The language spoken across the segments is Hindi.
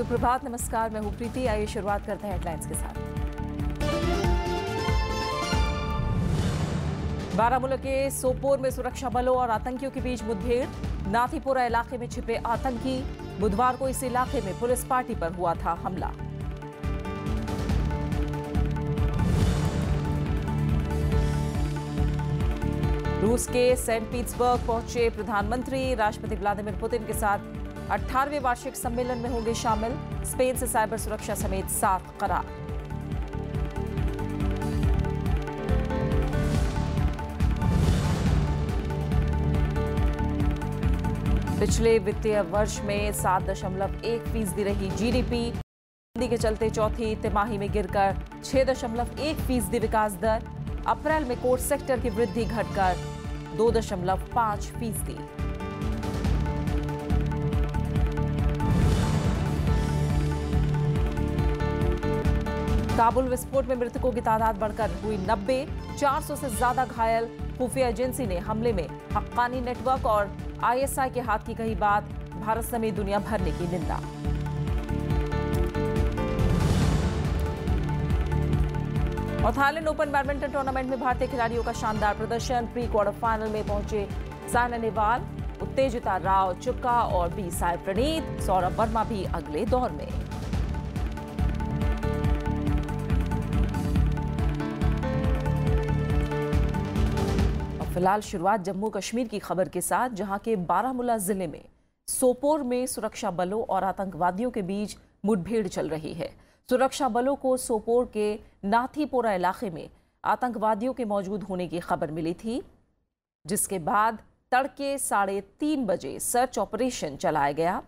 सुप्रभात, नमस्कार, मैं हूँ प्रीति। आइए शुरुआत करते हैं हेडलाइंस के साथ। बारामूला के सोपोर में सुरक्षा बलों और आतंकियों के बीच मुठभेड़। नाथीपुरा इलाके में छिपे आतंकी। बुधवार को इस इलाके में पुलिस पार्टी पर हुआ था हमला। रूस के सेंट पीटर्सबर्ग पहुँचे प्रधानमंत्री। राष्ट्रपति व्लादिमीर पुतिन के साथ 18वें वार्षिक सम्मेलन में होंगे शामिल। स्पेन से साइबर सुरक्षा समेत सात करार। पिछले वित्तीय वर्ष में सात दशमलव एक फ़ीसदी रही जीडीपी। मंदी के चलते चौथी तिमाही में गिरकर छह दशमलव एक फ़ीसदी विकास दर। अप्रैल में कोर सेक्टर की वृद्धि घटकर दो दशमलव पाँच फ़ीसदी। काबुल विस्फोट में मृतकों की तादाद बढ़कर हुई नब्बे। चार सौ से ज़्यादा घायल खुफिया एजेंसी ने हमले में हक्कानी नेटवर्क और आईएसआई के हाथ की कही बात। भारत समेत दुनिया भर ने की निंदा। और थाईलैंड ओपन बैडमिंटन टूर्नामेंट में भारतीय खिलाड़ियों का शानदार प्रदर्शन। प्री क्वार्टर फाइनल में पहुँचे सायना नेहवाल, उत्तेजिता राव चुक्का और बी साई प्रणीत। सौरभ वर्मा भी अगले दौर में। फ़िलहाल शुरुआत जम्मू कश्मीर की खबर के साथ, जहाँ के बारामूला ज़िले में सोपोर में सुरक्षा बलों और आतंकवादियों के बीच मुठभेड़ चल रही है। सुरक्षा बलों को सोपोर के नाथीपोरा इलाके में आतंकवादियों के मौजूद होने की खबर मिली थी, जिसके बाद तड़के साढ़े तीन बजे सर्च ऑपरेशन चलाया गया।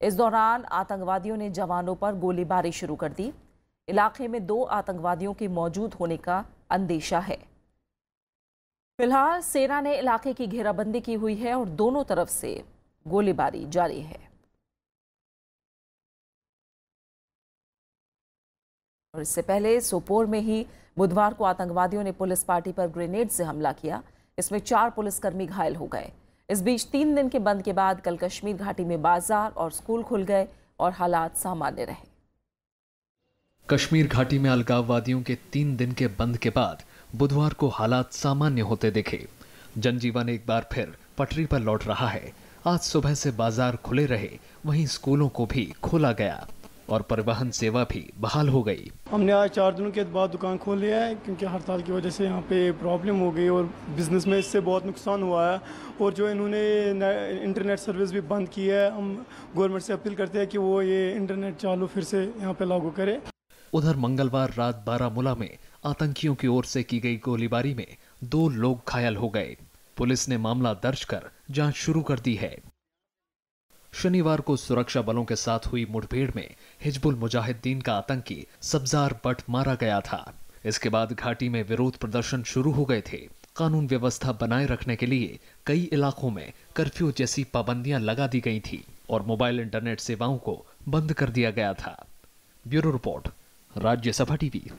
इस दौरान आतंकवादियों ने जवानों पर गोलीबारी शुरू कर दी। इलाके में दो आतंकवादियों के मौजूद होने का अंदेशा है। फ़िलहाल सेना ने इलाके की घेराबंदी की हुई है और दोनों तरफ़ से गोलीबारी जारी है। और इससे पहले सोपोर में ही बुधवार को आतंकवादियों ने पुलिस पार्टी पर ग्रेनेड से हमला किया। इसमें चार पुलिसकर्मी घायल हो गए। इस बीच तीन दिन के बंद के बाद कल कश्मीर घाटी में बाज़ार और स्कूल खुल गए और हालात सामान्य रहे। कश्मीर घाटी में अलगाववादियों के तीन दिन के बंद के बाद बुधवार को हालात सामान्य होते दिखे। जनजीवन एक बार फिर पटरी पर लौट रहा है। आज सुबह से बाज़ार खुले रहे वहीं स्कूलों को भी खोला गया और परिवहन सेवा भी बहाल हो गई। हमने आज चार दिनों के बाद दुकान खोल लिया है क्योंकि हड़ताल की वजह से यहाँ पे प्रॉब्लम हो गई और बिज़नेस में इससे बहुत नुकसान हुआ है। और जो इन्होंने इंटरनेट सर्विस भी बंद की है हम गवर्नमेंट से अपील करते हैं कि वो ये इंटरनेट चालू फिर से यहाँ पे लागू करे। उधर मंगलवार रात बारामूला में आतंकियों की ओर से की गई गोलीबारी में दो लोग घायल हो गए। पुलिस ने मामला दर्ज कर जाँच शुरू कर दी है। शनिवार को सुरक्षा बलों के साथ हुई मुठभेड़ में हिजबुल मुजाहिदीन का आतंकी सब्जार बट मारा गया था। इसके बाद घाटी में विरोध प्रदर्शन शुरू हो गए थे। कानून व्यवस्था बनाए रखने के लिए कई इलाकों में कर्फ्यू जैसी पाबंदियाँ लगा दी गई थी और मोबाइल इंटरनेट सेवाओं को बंद कर दिया गया था। Bureau report, Rajya Sabha TV.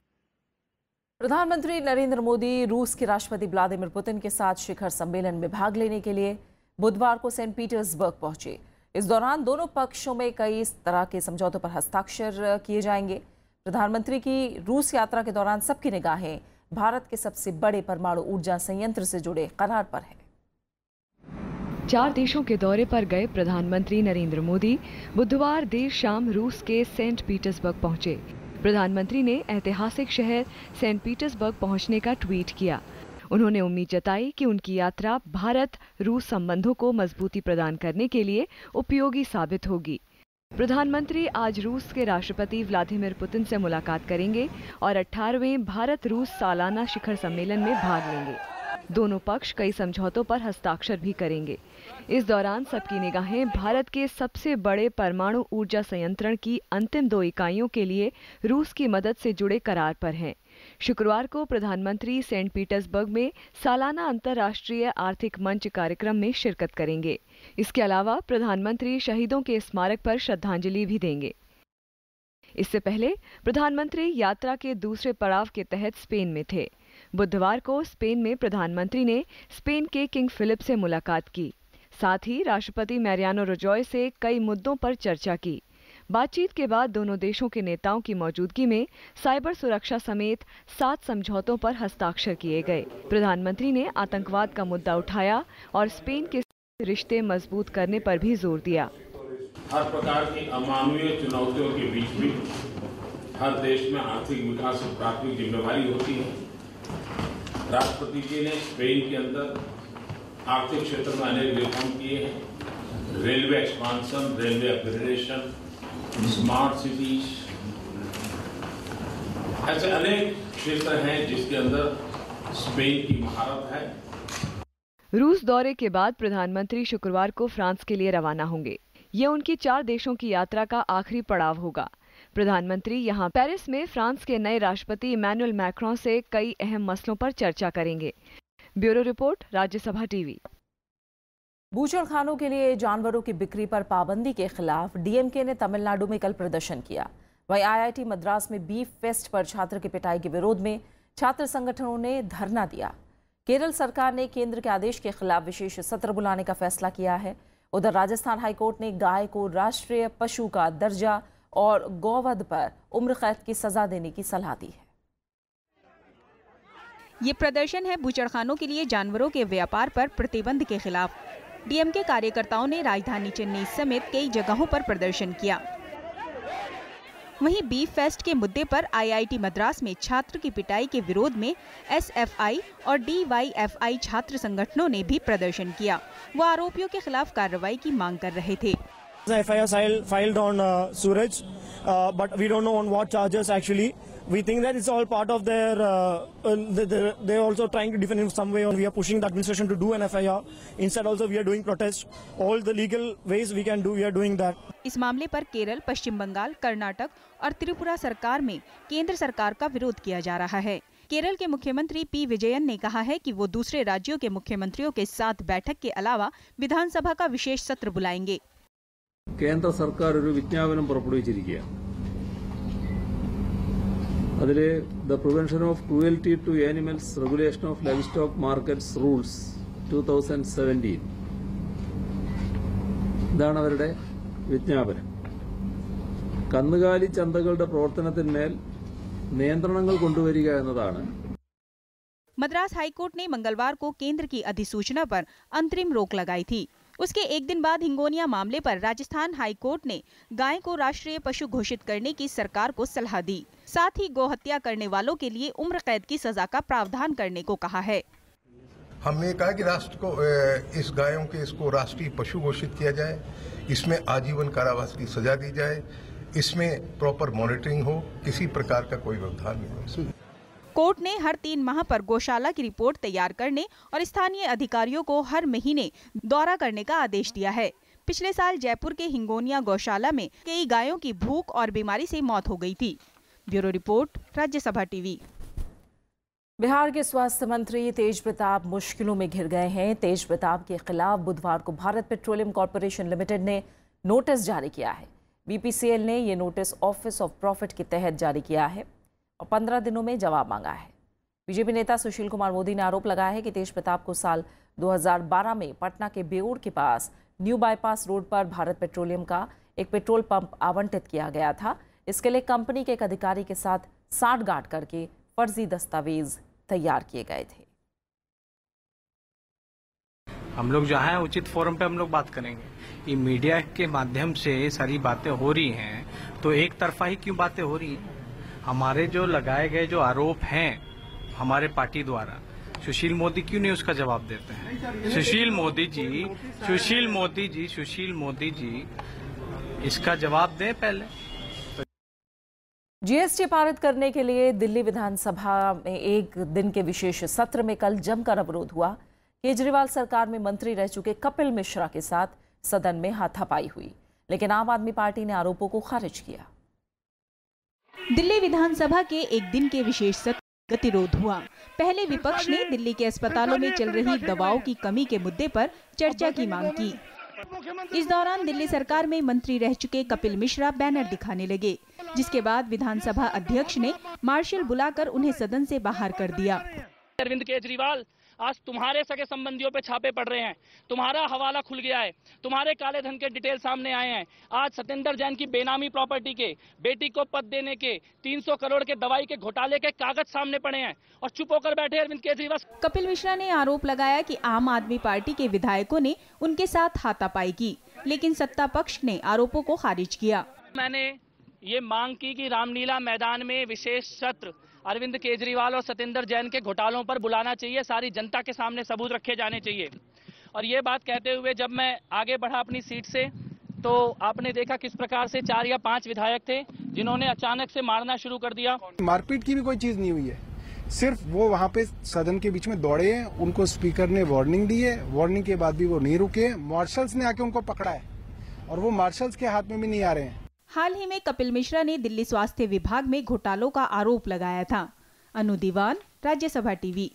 प्रधानमंत्री नरेंद्र मोदी रूस के राष्ट्रपति व्लादिमीर पुतिन के साथ शिखर सम्मेलन में भाग लेने के लिए बुधवार को सेंट पीटर्सबर्ग पहुँचे। इस दौरान दोनों पक्षों में कई तरह के समझौतों पर हस्ताक्षर किए जाएँगे। प्रधानमंत्री की रूस यात्रा के दौरान सबकी निगाहें भारत के सबसे बड़े परमाणु ऊर्जा संयंत्र से जुड़े करार पर है। चार देशों के दौरे पर गए प्रधानमंत्री नरेंद्र मोदी बुधवार देर शाम रूस के सेंट पीटर्सबर्ग पहुँचे। प्रधानमंत्री ने ऐतिहासिक शहर सेंट पीटर्सबर्ग पहुँचने का ट्वीट किया। उन्होंने उम्मीद जताई कि उनकी यात्रा भारत रूस संबंधों को मजबूती प्रदान करने के लिए उपयोगी साबित होगी। प्रधानमंत्री आज रूस के राष्ट्रपति व्लादिमीर पुतिन से मुलाकात करेंगे और 18वें भारत रूस सालाना शिखर सम्मेलन में भाग लेंगे। दोनों पक्ष कई समझौतों पर हस्ताक्षर भी करेंगे। इस दौरान सबकी निगाहें भारत के सबसे बड़े परमाणु ऊर्जा संयंत्रण की अंतिम दो इकाइयों के लिए रूस की मदद से जुड़े करार पर हैं। शुक्रवार को प्रधानमंत्री सेंट पीटर्सबर्ग में सालाना अंतर्राष्ट्रीय आर्थिक मंच कार्यक्रम में शिरकत करेंगे। इसके अलावा प्रधानमंत्री शहीदों के स्मारक पर श्रद्धांजलि भी देंगे। इससे पहले प्रधानमंत्री यात्रा के दूसरे पड़ाव के तहत स्पेन में थे। बुधवार को स्पेन में प्रधानमंत्री ने स्पेन के किंग फिलिप से मुलाकात की। साथ ही राष्ट्रपति मैरियानो रोजॉय से कई मुद्दों पर चर्चा की। बातचीत के बाद दोनों देशों के नेताओं की मौजूदगी में साइबर सुरक्षा समेत सात समझौतों पर हस्ताक्षर किए गए। प्रधानमंत्री ने आतंकवाद का मुद्दा उठाया और स्पेन के रिश्ते मज़बूत करने पर भी ज़ोर दिया। हर प्रकार की अमानवीय चुनौतियों के बीच भी हर देश में आर्थिक विकास प्राथमिक जिम्मेवारी होती है। राष्ट्रपति जी ने स्पेन के अंदर आर्थिक क्षेत्र में अनेक रिफॉर्म किए हैं। Railway expansion railway upgradation smart cities ऐसे अनेक क्षेत्र हैं जिसके अंदर स्पेन की महारत है। रूस दौरे के बाद प्रधानमंत्री शुक्रवार को फ्रांस के लिए रवाना होंगे। ये उनकी चार देशों की यात्रा का आखिरी पड़ाव होगा। प्रधानमंत्री यहाँ पेरिस में फ्रांस के नए राष्ट्रपति इमैनुअल मैक्रों से कई अहम मसलों पर चर्चा करेंगे। Bureau report, Rajya Sabha TV. बूचड़खानों के लिए जानवरों की बिक्री पर पाबंदी के खिलाफ डीएमके ने तमिलनाडु में कल प्रदर्शन किया। वहीं आईआईटी मद्रास में बीफ फेस्ट पर छात्र की पिटाई के विरोध में छात्र संगठनों ने धरना दिया। केरल सरकार ने केंद्र के आदेश के खिलाफ विशेष सत्र बुलाने का फैसला किया है। उधर राजस्थान हाईकोर्ट ने गाय को राष्ट्रीय पशु का दर्जा और गौवध पर उम्र कैद की सजा देने की सलाह दी है। ये प्रदर्शन है बुचड़खानों के लिए जानवरों के व्यापार पर प्रतिबंध के खिलाफ। डीएम के कार्यकर्ताओं ने राजधानी चेन्नई समेत कई जगहों पर प्रदर्शन किया। वहीं बीफ फेस्ट के मुद्दे पर आईआईटी मद्रास में छात्र की पिटाई के विरोध में एसएफआई और डीवाईएफआई छात्र संगठनों ने भी प्रदर्शन किया। वो आरोपियों के खिलाफ कार्रवाई की मांग कर रहे थे. We think that it's all part of their. Uh, uh, they're also trying to defend in some way, and we are pushing the administration to do an FIR. Instead, also we are doing protest. All the legal ways we can do, we are doing that. इस मामले पर केरल पश्चिम बंगाल कर्नाटक और त्रिपुरा सरकार में केंद्र सरकार का विरोध किया जा रहा है केरल के मुख्यमंत्री पी विजयन ने कहा है कि वो दूसरे राज्यों के मुख्यमंत्रियों के साथ बैठक के अलावा विधानसभा का विशेष सत्र बुलाएंगे കേന്ദ്ര സർക്കാർ ഒരു വിജ്ഞാപനം പുറപ്പെടുവിച്ചിരിക്കുക അതിൽ the prevention of cruelty to animals regulation of livestock markets rules two thousand seventeen ഇതാണ് അവരുടെ വിജ്ഞാപനം കന്നുകാലി ചന്തകളുടെ പ്രവർത്തനത്തിന്മേൽ നിയന്ത്രണങ്ങൾ കൊണ്ടുവരിക എന്നതാണ് मद्रास हाईकोर्ट ने मंगलवार को केंद्र की अधिसूचना पर अंतरिम रोक लगाई थी उसके एक दिन बाद हिंगोनिया मामले पर राजस्थान हाईकोर्ट ने गाय को राष्ट्रीय पशु घोषित करने की सरकार को सलाह दी। साथ ही गोहत्या करने वालों के लिए उम्र कैद की सजा का प्रावधान करने को कहा है। हमने कहा कि राष्ट्र को इस गायों के, इसको राष्ट्रीय पशु घोषित किया जाए। इसमें आजीवन कारावास की सजा दी जाए। इसमें प्रॉपर मॉनिटरिंग हो। किसी प्रकार का कोई व्यवधान नहीं हो। कोर्ट ने हर तीन माह पर गौशाला की रिपोर्ट तैयार करने और स्थानीय अधिकारियों को हर महीने दौरा करने का आदेश दिया है। पिछले साल जयपुर के हिंगोनिया गौशाला में कई गायों की भूख और बीमारी से मौत हो गई थी। Bureau report, Rajya Sabha TV. Bihar के स्वास्थ्य मंत्री तेज प्रताप मुश्किलों में घिर गए हैं। तेज प्रताप के खिलाफ बुधवार को भारत पेट्रोलियम कॉरपोरेशन लिमिटेड ने नोटिस जारी किया है। बीपीसीएल ने ये नोटिस ऑफ़िस ऑफ़ प्रॉफिट के तहत जारी किया है। और पंद्रह दिनों में जवाब मांगा है। बीजेपी नेता सुशील कुमार मोदी ने आरोप लगाया है कि तेज प्रताप को साल 2012 में पटना के बेऊर के पास न्यू बाईपास रोड पर भारत पेट्रोलियम का एक पेट्रोल पंप आवंटित किया गया था। इसके लिए कंपनी के एक अधिकारी के साथ साठ गांठ करके फर्जी दस्तावेज़ तैयार किए गए थे। हम लोग जहाँ है, उचित फोरम पे हम लोग बात करेंगे। ये मीडिया के माध्यम से सारी बातें हो रही हैं तो एक तरफा ही क्यों बातें हो रही हैं? हमारे जो लगाए गए जो आरोप हैं हमारे पार्टी द्वारा सुशील मोदी क्यों नहीं उसका जवाब देते हैं? सुशील मोदी जी सुशील मोदी जी सुशील मोदी जी इसका जवाब दें पहले। जीएसटी पारित करने के लिए दिल्ली विधानसभा में एक दिन के विशेष सत्र में कल जमकर अवरोध हुआ। केजरीवाल सरकार में मंत्री रह चुके कपिल मिश्रा के साथ सदन में हाथापाई हुई लेकिन आम आदमी पार्टी ने आरोपों को खारिज किया। दिल्ली विधानसभा के एक दिन के विशेष सत्र गतिरोध हुआ। पहले विपक्ष ने दिल्ली के अस्पतालों में चल रही दवाओं की कमी के मुद्दे पर चर्चा की मांग की। इस दौरान दिल्ली सरकार में मंत्री रह चुके कपिल मिश्रा बैनर दिखाने लगे, जिसके बाद विधानसभा अध्यक्ष ने मार्शल बुलाकर उन्हें सदन से बाहर कर दिया। अरविंद केजरीवाल आज तुम्हारे सगे संबंधियों पे छापे पड़ रहे हैं। तुम्हारा हवाला खुल गया है। तुम्हारे काले धन के डिटेल सामने आए हैं। आज सत्येंद्र जैन की बेनामी प्रॉपर्टी के बेटी को पद देने के 300 करोड़ के दवाई के घोटाले के कागज़ सामने पड़े हैं और चुप होकर बैठे अरविंद केजरीवाल। कपिल मिश्रा ने आरोप लगाया की आम आदमी पार्टी के विधायकों ने उनके साथ हाथापाई की लेकिन सत्ता पक्ष ने आरोपों को खारिज किया। मैंने ये मांग की कि रामलीला मैदान में विशेष सत्र अरविंद केजरीवाल और सतेंद्र जैन के घोटालों पर बुलाना चाहिए। सारी जनता के सामने सबूत रखे जाने चाहिए। और ये बात कहते हुए जब मैं आगे बढ़ा अपनी सीट से तो आपने देखा किस प्रकार से चार या पाँच विधायक थे जिन्होंने अचानक से मारना शुरू कर दिया। मारपीट की भी कोई चीज़ नहीं हुई है। सिर्फ़ वो वहाँ पे सदन के बीच में दौड़े हैं, उनको स्पीकर ने वार्निंग दी है। वार्निंग के बाद भी वो नहीं रुके। मार्शल्स ने आके उनको पकड़ा है। और वो मार्शल्स के हाथ में भी नहीं आ रहे हैं। हाल ही में कपिल मिश्रा ने दिल्ली स्वास्थ्य विभाग में घोटालों का आरोप लगाया था। अनु दीवान, राज्यसभा टीवी।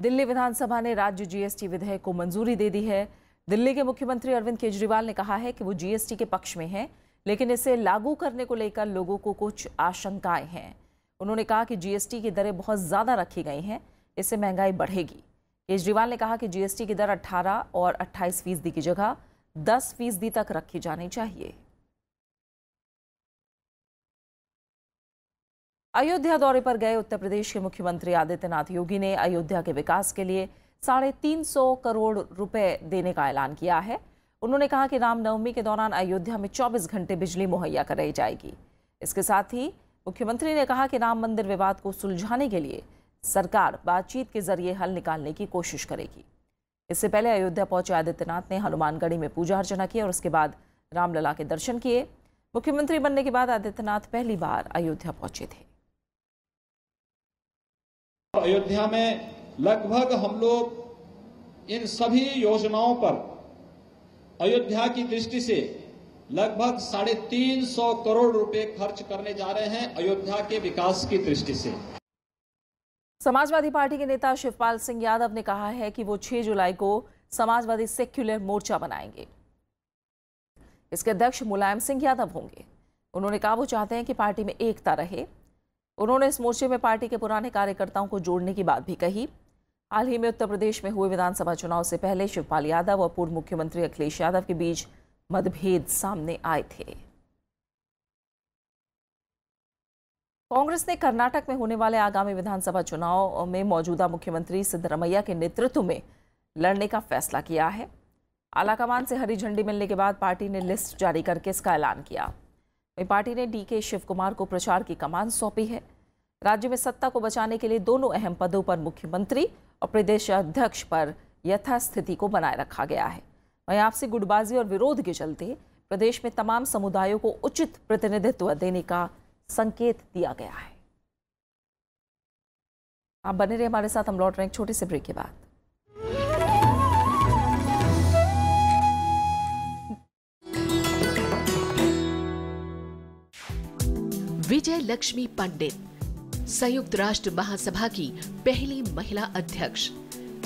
दिल्ली विधानसभा ने राज्य जीएसटी विधेयक को मंजूरी दे दी है। दिल्ली के मुख्यमंत्री अरविंद केजरीवाल ने कहा है कि वो जीएसटी के पक्ष में हैं, लेकिन इसे लागू करने को लेकर लोगों को कुछ आशंकाएँ हैं। उन्होंने कहा कि जीएसटी की दरें बहुत ज़्यादा रखी गई हैं, इससे महँगाई बढ़ेगी। केजरीवाल ने कहा कि जीएसटी की दर 18 और 28 फ़ीसदी की जगह 10 फ़ीसदी तक रखी जानी चाहिए। अयोध्या दौरे पर गए उत्तर प्रदेश के मुख्यमंत्री आदित्यनाथ योगी ने अयोध्या के विकास के लिए साढ़े तीन सौ करोड़ रुपए देने का ऐलान किया है। उन्होंने कहा कि रामनवमी के दौरान अयोध्या में 24 घंटे बिजली मुहैया कराई जाएगी। इसके साथ ही मुख्यमंत्री ने कहा कि राम मंदिर विवाद को सुलझाने के लिए सरकार बातचीत के ज़रिए हल निकालने की कोशिश करेगी। इससे पहले अयोध्या पहुँचे आदित्यनाथ ने हनुमानगढ़ी में पूजा अर्चना की और उसके बाद रामलला के दर्शन किए। मुख्यमंत्री बनने के बाद आदित्यनाथ पहली बार अयोध्या पहुँचे थे। अयोध्या में लगभग हम लोग इन सभी योजनाओं पर अयोध्या की दृष्टि से लगभग साढ़े तीन सौ करोड़ रुपए खर्च करने जा रहे हैं अयोध्या के विकास की दृष्टि से। समाजवादी पार्टी के नेता शिवपाल सिंह यादव ने कहा है कि वो 6 जुलाई को समाजवादी सेक्युलर मोर्चा बनाएँगे। इसके अध्यक्ष मुलायम सिंह यादव होंगे। उन्होंने कहा, वो चाहते हैं कि पार्टी में एकता रहे उन्होंने इस मोर्चे में पार्टी के पुराने कार्यकर्ताओं को जोड़ने की बात भी कही। हाल ही में उत्तर प्रदेश में हुए विधानसभा चुनाव से पहले शिवपाल यादव और पूर्व मुख्यमंत्री अखिलेश यादव के बीच मतभेद सामने आए थे। कांग्रेस ने कर्नाटक में होने वाले आगामी विधानसभा चुनाव में मौजूदा मुख्यमंत्री सिद्धरमैया के नेतृत्व में लड़ने का फैसला किया है। आलाकमान से हरी झंडी मिलने के बाद पार्टी ने लिस्ट जारी करके इसका ऐलान किया। पार्टी ने डी के शिव कुमार को प्रचार की कमान सौंपी है। राज्य में सत्ता को बचाने के लिए दोनों अहम पदों पर मुख्यमंत्री और प्रदेश अध्यक्ष पर यथास्थिति को बनाए रखा गया है। वहीं आपसी गुटबाजी और विरोध के चलते प्रदेश में तमाम समुदायों को उचित प्रतिनिधित्व देने का संकेत दिया गया है। आप बने रहे हमारे साथ, हम लौट रहे हैं एक छोटे से ब्रेक के बाद। विजय लक्ष्मी पंडित, संयुक्त राष्ट्र महासभा की पहली महिला अध्यक्ष,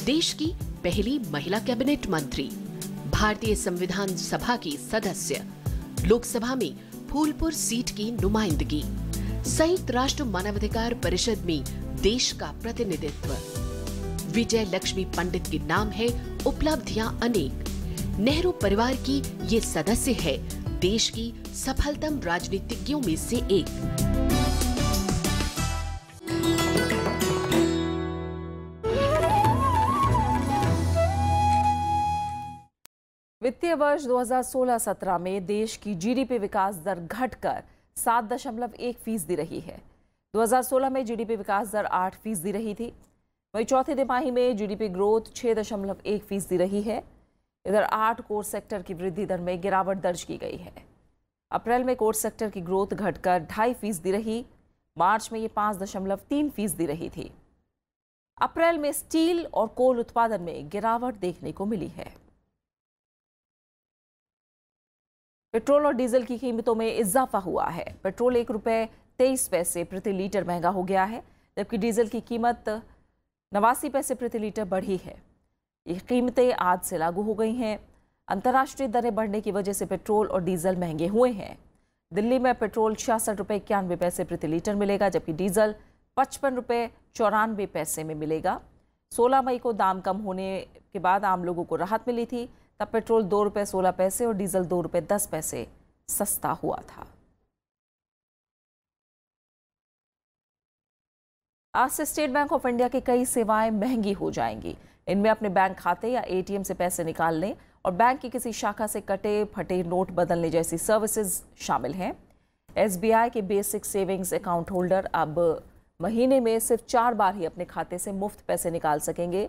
देश की पहली महिला कैबिनेट मंत्री, भारतीय संविधान सभा की सदस्य, लोकसभा में फूलपुर सीट की नुमाइंदगी, संयुक्त राष्ट्र मानवाधिकार परिषद में देश का प्रतिनिधित्व। विजय लक्ष्मी पंडित के नाम है उपलब्धियाँ अनेक। नेहरू परिवार की ये सदस्य है देश की सफलतम राजनीतिज्ञों में से एक। वित्तीय वर्ष 2016-17 में देश की जीडीपी विकास दर घटकर सात दशमलव एक फ़ीसदी रही है। 2016 में जीडीपी विकास दर आठ फ़ीसदी रही थी। वहीं चौथे तिमाही में जीडीपी ग्रोथ छह दशमलव एक फ़ीसदी रही है। इधर आठ कोर सेक्टर की वृद्धि दर में गिरावट दर्ज की गई है। अप्रैल में कोर सेक्टर की ग्रोथ घटकर ढाई फ़ीसदी रही। मार्च में ये पाँच दशमलव तीन फ़ीसदी रही थी। अप्रैल में स्टील और कोल उत्पादन में गिरावट देखने को मिली है। पेट्रोल और डीजल की कीमतों में इजाफा हुआ है। पेट्रोल एक रुपये तेईस पैसे प्रति लीटर महँगा हो गया है, जबकि डीजल की कीमत नवासी पैसे प्रति लीटर बढ़ी है। ये कीमतें आज से लागू हो गई हैं। अंतर्राष्ट्रीय दरें बढ़ने की वजह से पेट्रोल और डीजल महँगे हुए हैं। दिल्ली में पेट्रोल छियासठ रुपये इक्यानवे पैसे प्रति लीटर मिलेगा, जबकि डीजल पचपन रुपये चौरानवे पैसे में मिलेगा। 16 मई को दाम कम होने के बाद आम लोगों को राहत मिली थी, तब पेट्रोल दो रुपये सोलह पैसे और डीजल दो रुपये दस पैसे सस्ता हुआ था। आज से स्टेट बैंक ऑफ़ इंडिया की कई सेवाएँ महँगी हो जाएँगी। इनमें अपने बैंक खाते या एटीएम से पैसे निकालने और बैंक की किसी शाखा से कटे फटे नोट बदलने जैसी सर्विसेज़ शामिल हैं। एसबीआई के बेसिक सेविंग्स अकाउंट होल्डर अब महीने में सिर्फ़ चार बार ही अपने खाते से मुफ़्त पैसे निकाल सकेंगे।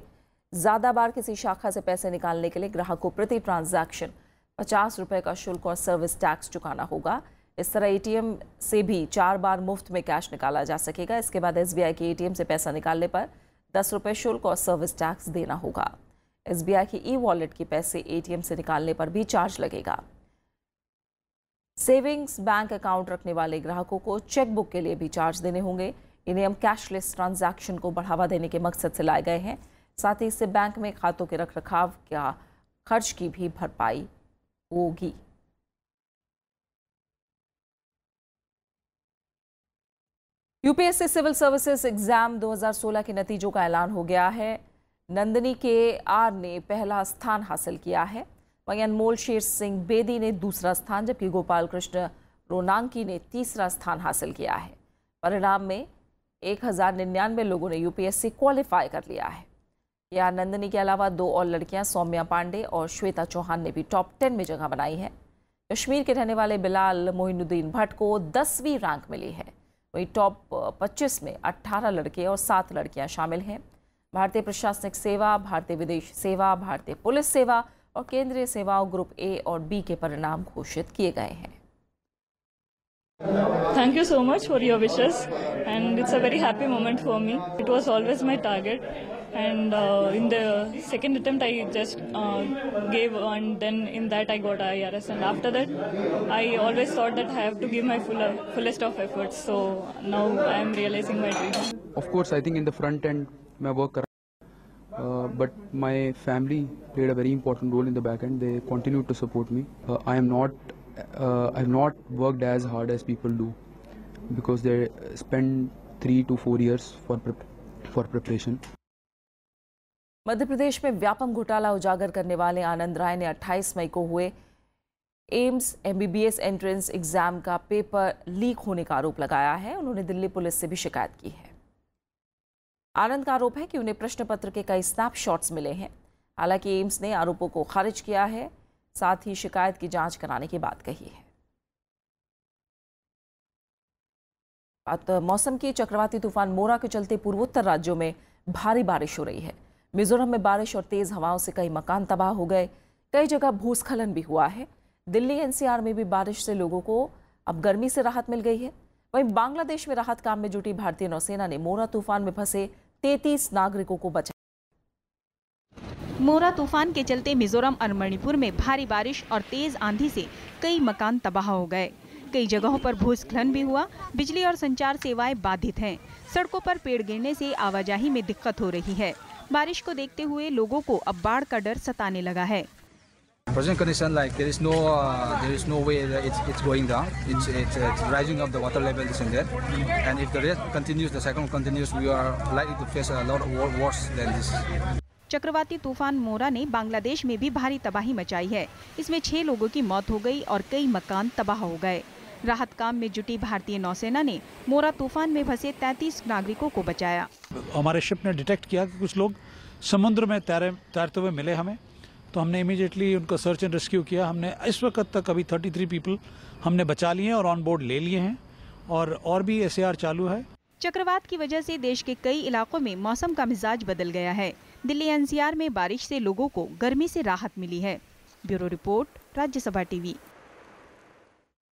ज़्यादा बार किसी शाखा से पैसे निकालने के लिए ग्राहक को प्रति ट्रांजैक्शन पचास रुपये का शुल्क और सर्विस टैक्स चुकाना होगा। इस तरह एटीएम से भी चार बार मुफ़्त में कैश निकाला जा सकेगा। इसके बाद एसबीआई के एटीएम से पैसा निकालने पर दस रुपये शुल्क और सर्विस टैक्स देना होगा। एसबीआई की ई वॉलेट के पैसे एटीएम से निकालने पर भी चार्ज लगेगा। सेविंग्स बैंक अकाउंट रखने वाले ग्राहकों को चेकबुक के लिए भी चार्ज देने होंगे। ये नियम कैशलेस ट्रांजैक्शन को बढ़ावा देने के मकसद से लाए गए हैं। साथ ही इससे बैंक में खातों के रख रखाव का खर्च की भी भरपाई होगी। यूपीएससी सिविल सर्विसेज़ एग्ज़ाम 2016 के नतीजों का ऐलान हो गया है। नंदनी के आर ने पहला स्थान हासिल किया है। वहीं अनमोल शेर सिंह बेदी ने दूसरा स्थान, जबकि गोपाल कृष्ण रोनांकी ने तीसरा स्थान हासिल किया है। परिणाम में एक हज़ार निन्यानवे लोगों ने यूपीएससी क्वालिफाई कर लिया है। या नंदनी के अलावा दो और लड़कियाँ, सौम्या पांडे और श्वेता चौहान ने भी टॉप टेन में जगह बनाई है। कश्मीर के रहने वाले बिलाल मोहिनुद्दीन भट्ट को दसवीं रैंक मिली है। वहीं टॉप 25 में 18 लड़के और सात लड़कियाँ शामिल हैं। भारतीय प्रशासनिक सेवा भारतीय विदेश सेवा भारतीय पुलिस सेवा और केंद्रीय सेवाओं ग्रुप ए और बी के परिणाम घोषित किए गए हैं। Thank you so much for your wishes, and it's a very happy moment for me. It was always my target, and uh, in the second attempt, I just uh, gave, and then in that I got IRS, and after that, I always thought that I have to give my full, fullest of efforts. So now I am realizing my dream. Of course, I think in the front end, my work. Uh, but my family played a very important role in the back end. They continued to support me. Uh, I am not uh, I've not worked as hard as people do because they spend three to four years for prep for preparation. Madhya Pradesh में व्यापक घोटाला उजागर करने वाले आनंद राय ने 28 मई को हुए एम्स एमबीबीएस एंट्रेंस एग्ज़ाम का पेपर लीक होने का आरोप लगाया है। उन्होंने दिल्ली पुलिस से भी शिकायत की है। आनंद का आरोप है कि उन्हें प्रश्न पत्र के कई स्नैपशॉट्स मिले हैं। हालाँकि एम्स ने आरोपों को खारिज किया है, साथ ही शिकायत की जाँच कराने की बात कही है। मौसम की चक्रवाती तूफ़ान मोरा के चलते पूर्वोत्तर राज्यों में भारी बारिश हो रही है। मिजोरम में बारिश और तेज हवाओं से कई मकान तबाह हो गए। कई जगह भूस्खलन भी हुआ है। दिल्ली एनसीआर में भी बारिश से लोगों को अब गर्मी से राहत मिल गई है। वहीं बांग्लादेश में राहत काम में जुटी भारतीय नौसेना ने मोरा तूफ़ान में फंसे तैतीस नागरिकों को बचाया। मोरा तूफ़ान के चलते मिजोरम और मणिपुर में भारी बारिश और तेज आंधी से कई मकान तबाह हो गए। कई जगहों पर भूस्खलन भी हुआ। बिजली और संचार सेवाएँ बाधित हैं। सड़कों पर पेड़ गिरने से आवाजाही में दिक्कत हो रही है। बारिश को देखते हुए लोगों को अब बाढ़ का डर सताने लगा है Present condition like there is no uh, there is no way that it's, it's going down. It's, it's it's rising up the water level is in there, and if the rate continues, the cyclone continues, we are likely to face a lot of worse than this. चक्रवाती तूफ़ान मोरा ने बांग्लादेश में भी भारी तबाही मचाई है इसमें छह लोगों की मौत हो गई और कई मकान तबाह हो गए राहत काम में जुटी भारतीय नौसेना ने मोरा तूफ़ान में फंसे 33 नागरिकों को बचाया। हमारे शिप ने डिटेक्ट किया कि कुछ लोग समुद्र में तैरे तैरते हुए मिले हमें। तो हमने इमीडिएटली उनका सर्च एंड रेस्क्यू किया। हमने इस वक्त तक अभी 33 पीपल हमने बचा लिए और ऑन बोर्ड ले लिए हैं और और भी एस चालू है। चक्रवात की वजह से देश के कई इलाकों में मौसम का मिजाज बदल गया है। दिल्ली एनसीआर में बारिश से लोगों को गर्मी से राहत मिली है। Bureau report Rajya Sabha TV.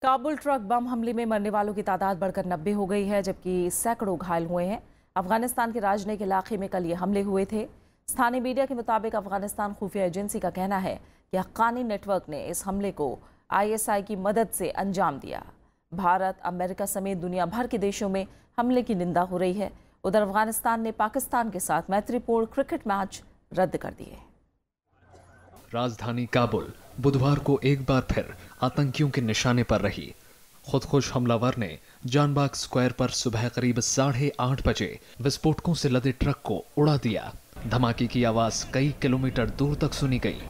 Kabul truck bomb हमले में मरने वालों की तादाद बढ़कर नब्बे हो गई है, जबकि सैकड़ों घायल हुए हैं। अफ़गानिस्तान के राजनयिक इलाके में कल ये हमले हुए थे। स्थानीय मीडिया के मुताबिक अफ़गानिस्तान खुफिया एजेंसी का कहना है कि हक्कानी नेटवर्क ने इस हमले को आईएसआई की मदद से अंजाम दिया। भारत, अमेरिका समेत दुनिया भर के देशों में हमले की निंदा हो रही है। उधर अफ़गानिस्तान ने पाकिस्तान के साथ मैत्रीपूर्ण क्रिकेट मैच रद्द कर दिए। राजधानी काबुल बुधवार को एक बार फिर आतंकियों के निशाने पर रही। खुदकुश हमलावर ने जानबाग स्क्वायर पर सुबह करीब साढ़े आठ बजे विस्फोटकों से लदे ट्रक को उड़ा दिया। धमाके की आवाज़ कई किलोमीटर दूर तक सुनी गई।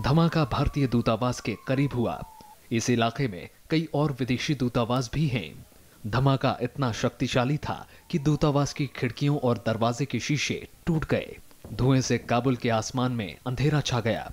धमाका भारतीय दूतावास के करीब हुआ। इस इलाके में कई और विदेशी दूतावास भी हैं। धमाका इतना शक्तिशाली था कि दूतावास की खिड़कियों और दरवाजे के शीशे टूट गए। धुएँ से काबुल के आसमान में अंधेरा छा गया।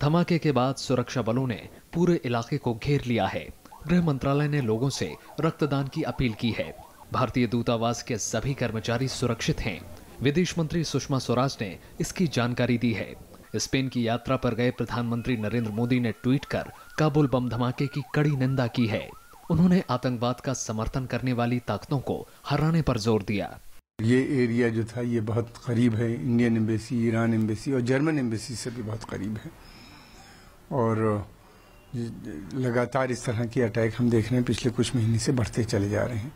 धमाके के बाद सुरक्षा बलों ने पूरे इलाके को घेर लिया है गृह मंत्रालय ने लोगों से रक्तदान की अपील की है भारतीय दूतावास के सभी कर्मचारी सुरक्षित हैं विदेश मंत्री सुषमा स्वराज ने इसकी जानकारी दी है। स्पेन की यात्रा पर गए प्रधानमंत्री नरेंद्र मोदी ने ट्वीट कर काबुल बम धमाके की कड़ी निंदा की है। उन्होंने आतंकवाद का समर्थन करने वाली ताकतों को हराने पर ज़ोर दिया। ये एरिया जो था, ये बहुत करीब है। इंडियन एम्बेसी, ईरान एम्बेसी और जर्मन एम्बेसी से भी बहुत करीब है। और लगातार इस तरह की अटैक हम देख रहे हैं, पिछले कुछ महीने से बढ़ते चले जा रहे हैं।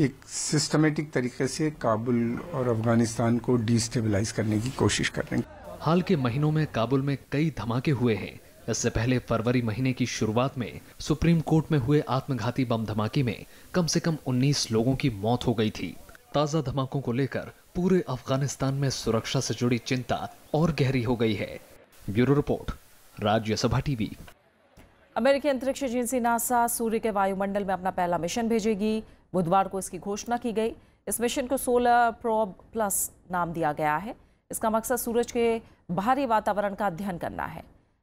एक सिस्टमेटिक तरीके से काबुल और अफ़गानिस्तान को डिस्टेबलाइज करने की कोशिश कर रहे हैं। हाल के महीनों में काबुल में कई धमाके हुए हैं। इससे पहले फरवरी महीने की शुरुआत में सुप्रीम कोर्ट में हुए आत्मघाती बम धमाके में कम से कम 19 लोगों की मौत हो गई थी। ताज़ा धमाकों को लेकर पूरे अफ़गानिस्तान में सुरक्षा से जुड़ी चिंता और गहरी हो गई है। Bureau report Rajya Sabha TV. अमेरिकी अंतरिक्ष एजेंसी नासा सूर्य के वायुमंडल में अपना पहला मिशन भेजेगी। बुधवार को इसकी घोषणा की गई। इस मिशन को सोलर प्रोब प्लस नाम दिया गया है। इसका मकसद सूरज के बाहरी वातावरण का अध्ययन करना है।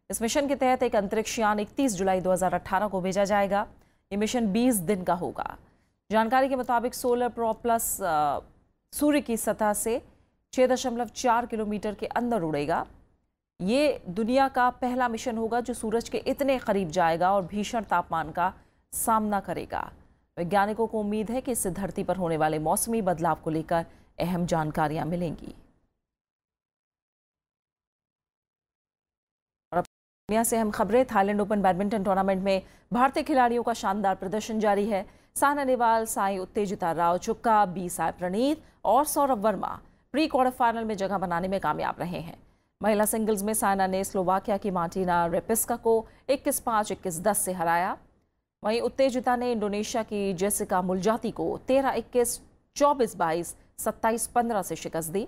इस मिशन के तहत एक अंतरिक्ष यान 31 जुलाई 2018 को भेजा जाएगा। ये मिशन 20 दिन का होगा। जानकारी के मुताबिक सोलर प्रो प्लस सूर्य की सतह से 6.4 किलोमीटर के अंदर उड़ेगा। ये दुनिया का पहला मिशन होगा जो सूरज के इतने करीब जाएगा और भीषण तापमान का सामना करेगा। वैज्ञानिकों को उम्मीद है कि इससे धरती पर होने वाले मौसमी बदलाव को लेकर अहम जानकारियाँ मिलेंगी। दुनिया से अहम खबरें। थाईलैंड ओपन बैडमिंटन टूर्नामेंट में भारतीय खिलाड़ियों का शानदार प्रदर्शन जारी है। साना नेहवाल, साई उत्तेजिता राव चुक्का बी साई प्रणीत और Saurabh Verma pre quarter final में जगह बनाने में कामयाब रहे हैं। महिला सिंगल्स में साइना ने स्लोवाकिया की मार्टिना रेपिस्का को 21 पाँच, इक्कीस दस से हराया। वहीं उत्तेजिता ने इंडोनेशिया की जेसिका मुलजाती को 13 इक्कीस, चौबीस बाईस, सत्ताईस पंद्रह से शिकस्त दी।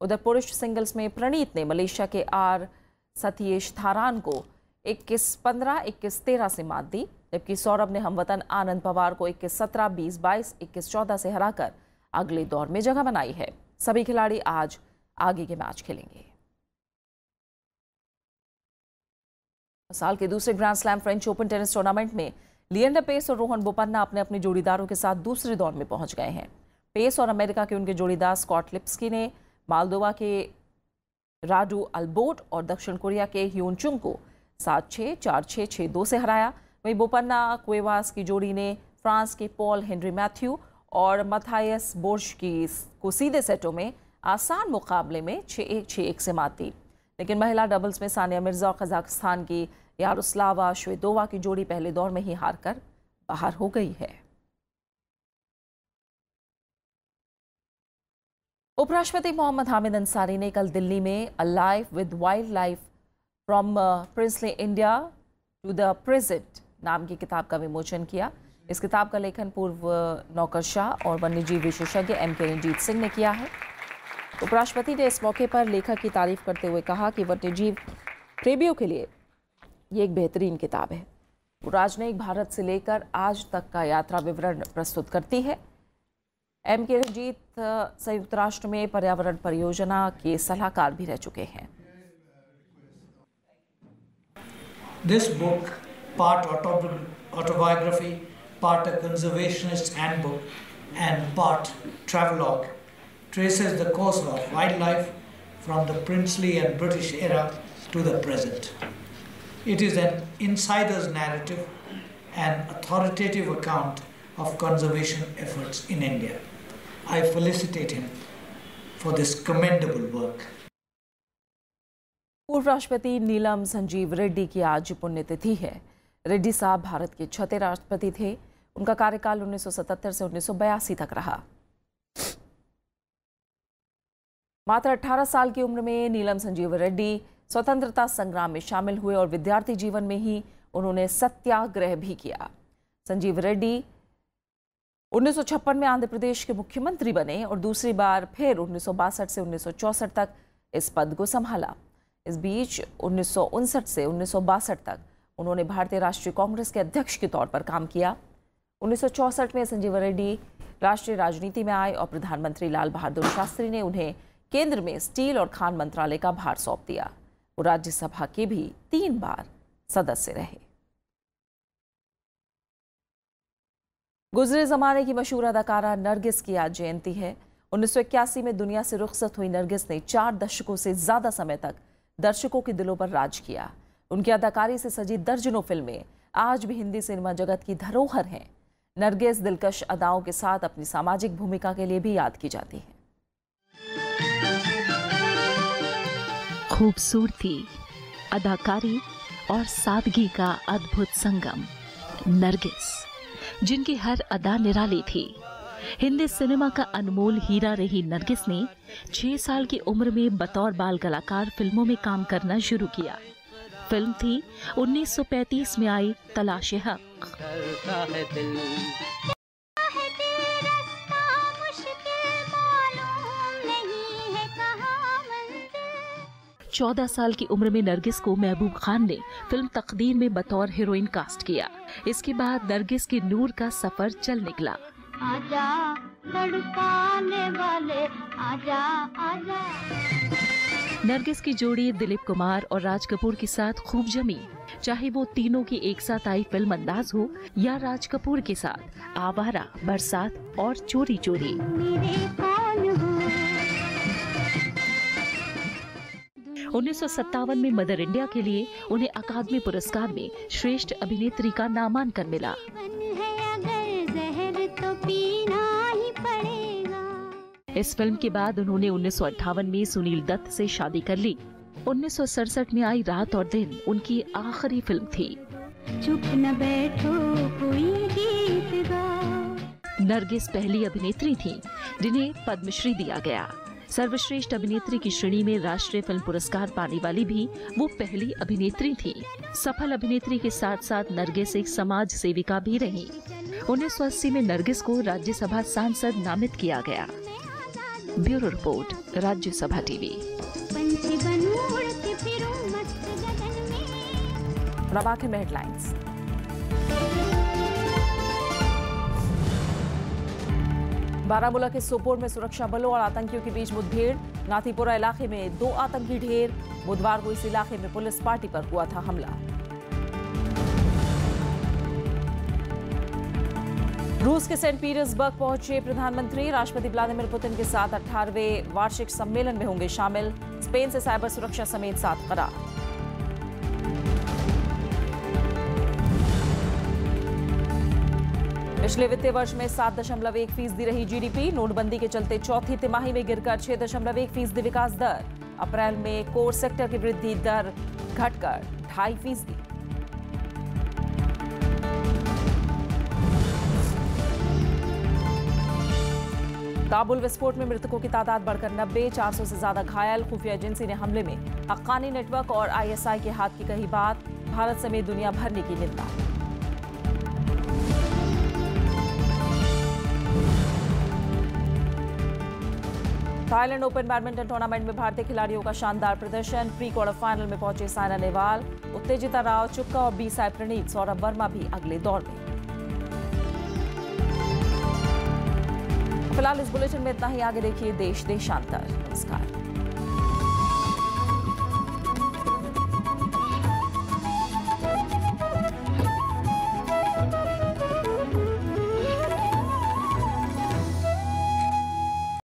उधर पुरुष सिंगल्स में प्रणीत ने मलेशिया के आर सतीश थारान को 21 पंद्रह, इक्कीस तेरह से मात दी, जबकि सौरभ ने हमवतन आनंद पवार को 21 सत्रह, बीस बाईस, इक्कीस चौदह से हराकर अगले दौर में जगह बनाई है। सभी खिलाड़ी आज आगे के मैच खेलेंगे। साल के दूसरे grand slam French Open tennis tournament में लिएंडर पेस और रोहन बोपन्ना अपने अपने जोड़ीदारों के साथ दूसरे दौर में पहुँच गए हैं। पेस और अमेरिका के उनके जोड़ीदार स्कॉट लिप्सकी ने मालदोवा के राडू अल्बोट और दक्षिण कोरिया के ह्यूनचुंग को सात छः चार छः छः दो से हराया। वहीं बोपन्ना क्वेवास की जोड़ी ने फ्रांस के पॉल हेनरी मैथ्यू और मथायस बोर्श की को सीधे सेटों में आसान मुकाबले में छः एक छः एक से मात दी। लेकिन महिला डबल्स में सानिया मिर्ज़ा और कजाकिस्तान की यारुस्लावा श्वेदोवा की जोड़ी पहले दौर में ही हारकर बाहर हो गई है। उपराष्ट्रपति मोहम्मद हामिद अंसारी ने कल दिल्ली में a life with wildlife from princely India to the present नाम की किताब का विमोचन किया। इस किताब का लेखन पूर्व नौकरशाह और वन्यजीव विशेषज्ञ एम के रंजीत सिंह ने किया है। उपराष्ट्रपति ने इस मौके पर लेखक की तारीफ़ करते हुए कहा कि वन्यजीव प्रेमियों के लिए ये एक बेहतरीन किताब है। राजनयिक भारत से लेकर आज तक का यात्रा विवरण प्रस्तुत करती है। एम के रंजीत, संयुक्त राष्ट्र में पर्यावरण परियोजना के सलाहकार भी रह चुके हैं। This book part autobiography part conservationist handbook and part travelogue traces the course of wildlife from the princely and British era to the present It is an insider's narrative and authoritative account of conservation efforts in India. I felicitate him for this commendable work. पूर्व राष्ट्रपति नीलम संजीव रेड्डी की आज पुण्यतिथि है रेड्डी साहब भारत के छठे राष्ट्रपति थे उनका कार्यकाल 1977 से 1982 तक रहा मात्र 18 साल की उम्र में नीलम संजीव रेड्डी स्वतंत्रता संग्राम में शामिल हुए और विद्यार्थी जीवन में ही उन्होंने सत्याग्रह भी किया। संजीव रेड्डी 1956 में आंध्र प्रदेश के मुख्यमंत्री बने और दूसरी बार फिर उन्नीस सौ बासठ से उन्नीस तक इस पद को संभाला। इस बीच उन्नीस सौ उनसठ से उन्नीस सौ बासठ तक उन्होंने भारतीय राष्ट्रीय कांग्रेस के अध्यक्ष के तौर पर काम किया। उन्नीस में संजीव रेड्डी राष्ट्रीय राजनीति में आए और प्रधानमंत्री लाल बहादुर शास्त्री ने उन्हें केंद्र में स्टील और खान मंत्रालय का भार सौंप दिया। वो राज्यसभा के भी तीन बार सदस्य रहे। गुजरे जमाने की मशहूर अदाकारा नरगिस की आज जयंती है। उन्नीस सौ इक्यासी में दुनिया से रुखसत हुई नरगिस ने चार दशकों से ज़्यादा समय तक दर्शकों के दिलों पर राज किया। उनकी अदाकारी से सजी दर्जनों फ़िल्में, आज भी हिंदी सिनेमा जगत की धरोहर हैं। नरगिस दिलकश अदाओं के साथ अपनी सामाजिक भूमिका के लिए भी याद की जाती है। खूबसूरती, अदाकारी और सादगी का अद्भुत संगम, नरगिस, जिनकी हर अदा निराली थी। हिंदी सिनेमा का अनमोल हीरा रही नरगिस ने छह साल की उम्र में बतौर बाल कलाकार फ़िल्मों में काम करना शुरू किया। फ़िल्म थी 1935 में आई तलाश हक। चौदह साल की उम्र में नरगिस को महबूब खान ने फ़िल्म तकदीर में बतौर हीरोइन कास्ट किया। इसके बाद नरगिस की नूर का सफ़र चल निकला। आजा तड़पाने वाले आजा आजा। नरगिस की जोड़ी दिलीप कुमार और राज कपूर के साथ खूब जमी। चाहे वो तीनों की एक साथ आई फ़िल्म अंदाज हो या राज कपूर के साथ आवारा बरसात और चोरी चोरी उन्नीस सौ सत्तावन में मदर इंडिया के लिए उन्हें अकादमी पुरस्कार में श्रेष्ठ अभिनेत्री का नामांकन मिला। इस फ़िल्म के बाद उन्होंने उन्नीस सौ अठावन में सुनील दत्त से शादी कर ली। उन्नीस सौ सड़सठ में आई रात और दिन उनकी आखिरी फ़िल्म थी। चुप न बैठो कोई गीत नरगिस पहली अभिनेत्री थी जिन्हें पद्मश्री दिया गया। सर्वश्रेष्ठ अभिनेत्री की श्रेणी में राष्ट्रीय फ़िल्म पुरस्कार पाने वाली भी वो पहली अभिनेत्री थी। सफल अभिनेत्री के साथ साथ नरगिस एक समाज सेविका भी रही। उन्नीस सौ अस्सी में नरगिस को राज्यसभा सांसद नामित किया गया। Bureau report Rajya Sabha TV. अब आखिर में हेडलाइंस। बारामूला के सोपोर में सुरक्षा बलों और आतंकियों के बीच मुठभेड़। नाथीपुरा इलाके में दो आतंकी ढेर। बुधवार को इस इलाके में पुलिस पार्टी पर हुआ था हमला। रूस के सेंट पीटर्सबर्ग पहुँचे प्रधानमंत्री। राष्ट्रपति व्लादिमीर पुतिन के साथ 18वें वार्षिक सम्मेलन में होंगे शामिल। स्पेन से साइबर सुरक्षा समेत सात करार। पिछले वित्तीय वर्ष में सात दशमलव एक फ़ीसदी रही जीडीपी नोटबंदी के चलते चौथी तिमाही में गिरकर छह दशमलव एक फ़ीसदी विकास दर। अप्रैल में कोर सेक्टर की वृद्धि दर घटकर ढाई फ़ीसदी। काबुल विस्फोट में मृतकों की तादाद बढ़कर नब्बे, चार सौ से ज़्यादा घायल। खुफिया एजेंसी ने हमले में हक्कानी नेटवर्क और आईएसआई के हाथ की कही बात। भारत समेत दुनिया भर ने की निंदा। थाईलैंड ओपन बैडमिंटन टूर्नामेंट में भारतीय खिलाड़ियों का शानदार प्रदर्शन। प्री क्वार्टर फाइनल में पहुँचे साइना नेहवाल, उत्तेजिता राव चुक्का और बी साई प्रणीत, सौरभ वर्मा भी अगले दौर में। फ़िलहाल इस बुलेटिन में इतना ही। आगे देखिए देश देशांतर। नमस्कार।